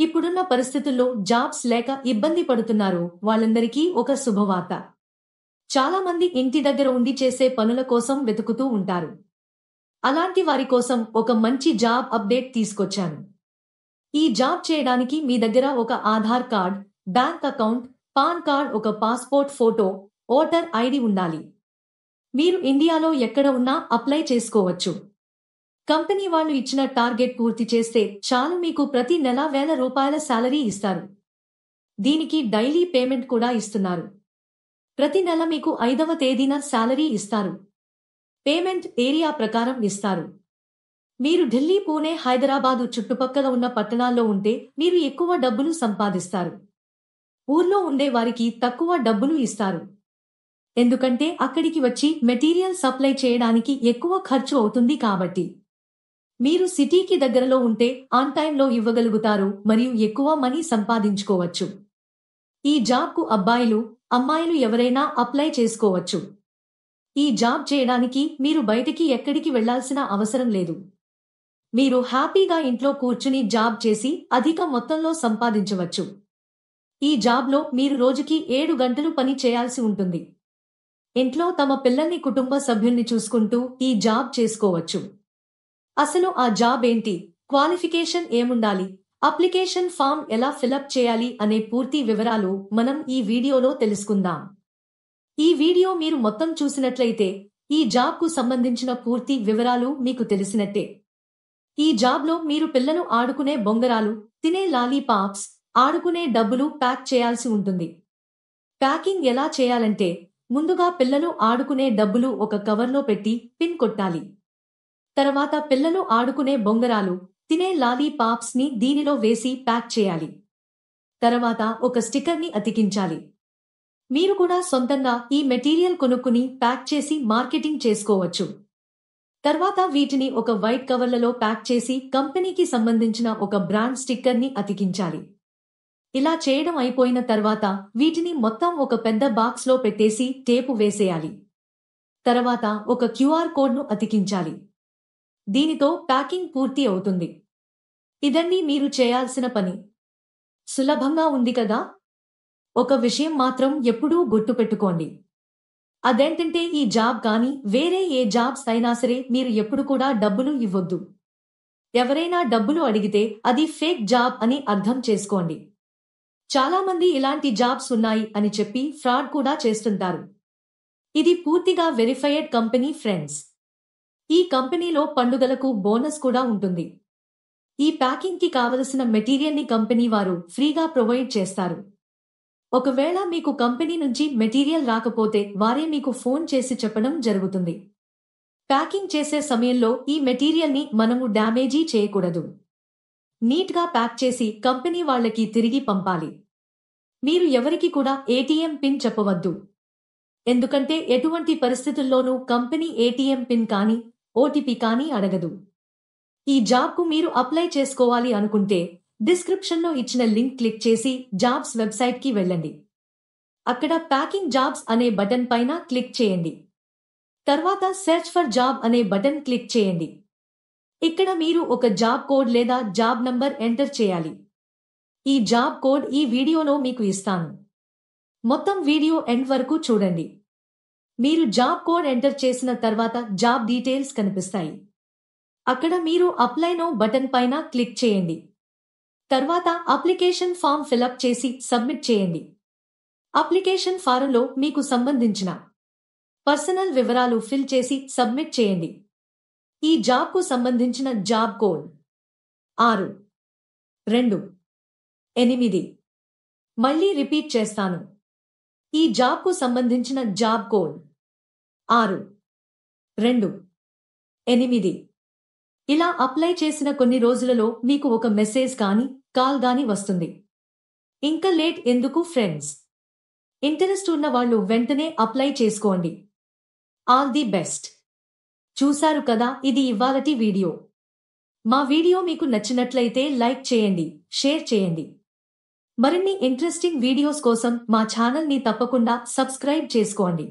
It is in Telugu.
ఇప్పుడున్న పరిస్థితుల్లో జాబ్స్ లేక ఇబ్బంది పడుతున్నారు. వాళ్ళందరికీ ఒక శుభవార్త. చాలామంది ఇంటి దగ్గర ఉండి చేసే పనుల కోసం వెతుకుతూ ఉంటారు. అలాంటి వారి కోసం ఒక మంచి జాబ్ అప్డేట్ తీసుకొచ్చాను. ఈ జాబ్ చేయడానికి మీ దగ్గర ఒక Aadhaar card bank account PAN card ఒక పాస్పోర్ట్ ఫోటో ఓటర్ ఐడి ఉండాలి. మీరు ఇండియాలో ఎక్కడ ఉన్నా అప్లై చేసుకోవచ్చు. కంపెనీ వాళ్ళు ఇచ్చిన టార్గెట్ పూర్తి చేస్తే చాలు మీకు ప్రతి నెల వేల రూపాయల శాలరీ ఇస్తారు. దీనికి డైలీ పేమెంట్ కూడా ఇస్తున్నారు. ప్రతి నెల మీకు ఐదవ తేదీన శాలరీ ఇస్తారు. పేమెంట్ ఏరియా ప్రకారం ఇస్తారు. మీరు ఢిల్లీ పూణే హైదరాబాదు చుట్టుపక్కల ఉన్న పట్టణాల్లో ఉంటే మీరు ఎక్కువ డబ్బులు సంపాదిస్తారు. ఊర్లో ఉండే వారికి తక్కువ డబ్బులు ఇస్తారు. ఎందుకంటే అక్కడికి వచ్చి మెటీరియల్ సప్లై చేయడానికి ఎక్కువ ఖర్చు అవుతుంది కాబట్టి. మీరు సిటీకి దగ్గరలో ఉంటే ఆన్ టైంలో ఇవ్వగలుగుతారు మరియు ఎక్కువ మనీ సంపాదించుకోవచ్చు. ఈ జాబ్కు అబ్బాయిలు అమ్మాయిలు ఎవరైనా అప్లై చేసుకోవచ్చు. ఈ జాబ్ చేయడానికి మీరు బయటికి ఎక్కడికి వెళ్ళాల్సిన అవసరం లేదు. మీరు హ్యాపీగా ఇంట్లో కూర్చుని జాబ్ చేసి అధిక మొత్తంలో సంపాదించవచ్చు. ఈ జాబ్లో మీరు రోజుకి ఏడు గంటలు పని చేయాల్సి ఉంటుంది. ఇంట్లో తమ పిల్లల్ని కుటుంబ సభ్యుల్ని చూసుకుంటూ ఈ జాబ్ చేసుకోవచ్చు. అసలు ఆ జాబ్ ఏంటి? క్వాలిఫికేషన్ ఏముండాలి? అప్లికేషన్ ఫామ్ ఎలా ఫిలప్ చేయాలి అనే పూర్తి వివరాలు మనం ఈ వీడియోలో తెలుసుకుందాం. ఈ వీడియో మీరు మొత్తం చూసినట్లయితే ఈ జాబ్కు సంబంధించిన పూర్తి వివరాలు మీకు తెలిసినట్టే. ఈ జాబ్లో మీరు పిల్లలు ఆడుకునే బొంగరాలు తినే లాలీపాప్స్ ఆడుకునే డబ్బులు ప్యాక్ చేయాల్సి ఉంటుంది. ప్యాకింగ్ ఎలా చేయాలంటే ముందుగా పిల్లలు ఆడుకునే డబ్బులు ఒక కవర్లో పెట్టి పిన్ కొట్టాలి. తర్వాత పిల్లలు ఆడుకునే బొంగరాలు తినే లాలీపాప్స్ని దీనిలో వేసి ప్యాక్ చేయాలి. తర్వాత ఒక స్టిక్కర్ని అతికించాలి. మీరు కూడా సొంతంగా ఈ మెటీరియల్ కొనుక్కుని ప్యాక్ చేసి మార్కెటింగ్ చేసుకోవచ్చు. తర్వాత వీటిని ఒక వైట్ కవర్లలో ప్యాక్ చేసి కంపెనీకి సంబంధించిన ఒక బ్రాండ్ స్టిక్కర్ని అతికించాలి. ఇలా చేయడం అయిపోయిన తర్వాత వీటిని మొత్తం ఒక పెద్ద బాక్స్లో పెట్టేసి టేపు వేసేయాలి. తర్వాత ఒక క్యూఆర్ కోడ్ను అతికించాలి. దీనితో ప్యాకింగ్ పూర్తి అవుతుంది. ఇదన్నీ మీరు చేయాల్సిన పని. సులభంగా ఉంది కదా? ఒక విషయం మాత్రం ఎప్పుడూ గుర్తుపెట్టుకోండి. అదేంటంటే ఈ జాబ్ కానీ వేరే ఏ జాబ్స్ అయినా సరే మీరు ఎప్పుడు కూడా డబ్బులు ఇవ్వద్దు. ఎవరైనా డబ్బులు అడిగితే అది ఫేక్ జాబ్ అని అర్థం చేసుకోండి. చాలామంది ఇలాంటి జాబ్స్ ఉన్నాయి అని చెప్పి ఫ్రాడ్ కూడా చేస్తుంటారు. ఇది పూర్తిగా వెరిఫైడ్ కంపెనీ ఫ్రెండ్స్. ఈ కంపెనీలో పండుగలకు బోనస్ కూడా ఉంటుంది. ఈ ప్యాకింగ్కి కావలసిన మెటీరియల్ని కంపెనీ వారు ఫ్రీగా ప్రొవైడ్ చేస్తారు. ఒకవేళ మీకు కంపెనీ నుంచి మెటీరియల్ రాకపోతే వారే మీకు ఫోన్ చేసి చెప్పడం జరుగుతుంది. ప్యాకింగ్ చేసే సమయంలో ఈ మెటీరియల్ని మనము డ్యామేజీ చేయకూడదు. నీట్గా ప్యాక్ చేసి కంపెనీ వాళ్ళకి తిరిగి పంపాలి. మీరు ఎవరికి కూడా ఏటీఎం పిన్ చెప్పవద్దు. ఎందుకంటే ఎటువంటి పరిస్థితుల్లోనూ కంపెనీ ఏటీఎం పిన్ కానీ ఓటీపీ కానీ అడగదు. ఈ జాబ్కు మీరు అప్లై చేసుకోవాలి అనుకుంటే డిస్క్రిప్షన్లో ఇచ్చిన లింక్ క్లిక్ చేసి జాబ్స్ వెబ్సైట్కి వెళ్ళండి. అక్కడ ప్యాకింగ్ జాబ్స్ అనే బటన్ పైన క్లిక్ చేయండి. తర్వాత సెర్చ్ ఫర్ జాబ్ అనే బటన్ క్లిక్ చేయండి. ఇక్కడ మీరు ఒక జాబ్ కోడ్ లేదా జాబ్ నంబర్ ఎంటర్ చేయాలి. ఈ జాబ్ కోడ్ ఈ వీడియోలో మీకు ఇస్తాను. మొత్తం వీడియో ఎండ్ వరకు చూడండి. మీరు జాబ్ కోడ్ ఎంటర్ చేసిన తర్వాత జాబ్ డీటెయిల్స్ కనిపిస్తాయి. అక్కడ మీరు అప్లై నో బటన్ పైన క్లిక్ చేయండి. తర్వాత అప్లికేషన్ ఫామ్ ఫిలప్ చేసి సబ్మిట్ చేయండి. అప్లికేషన్ ఫారంలో మీకు సంబంధించిన పర్సనల్ వివరాలు ఫిల్ చేసి సబ్మిట్ చేయండి. ఈ జాబ్కు సంబంధించిన జాబ్ కోడ్. ఆరు రెండు ఎనిమిది. మళ్ళీ రిపీట్ చేస్తాను. ఈ జాబ్కు సంబంధించిన జాబ్ కోడ్. ఆరు. రెండు. ఎనిమిది. ఇలా అప్లై చేసిన కొన్ని రోజులలో మీకు ఒక మెసేజ్ కానీ కాల్ కానీ వస్తుంది. ఇంకా లేట్ ఎందుకు ఫ్రెండ్స్? ఇంటరెస్ట్ ఉన్న వాళ్ళు వెంటనే అప్లై చేసుకోండి. All the best. చూశారు కదా ఇది ఇవాళటి వీడియో. మా వీడియో మీకు నచ్చినట్లయితే లైక్ చేయండి షేర్ చేయండి. మరిన్ని ఇంట్రెస్టింగ్ వీడియోస్ కోసం మా ఛానల్ని తప్పకుండా సబ్స్క్రైబ్ చేసుకోండి.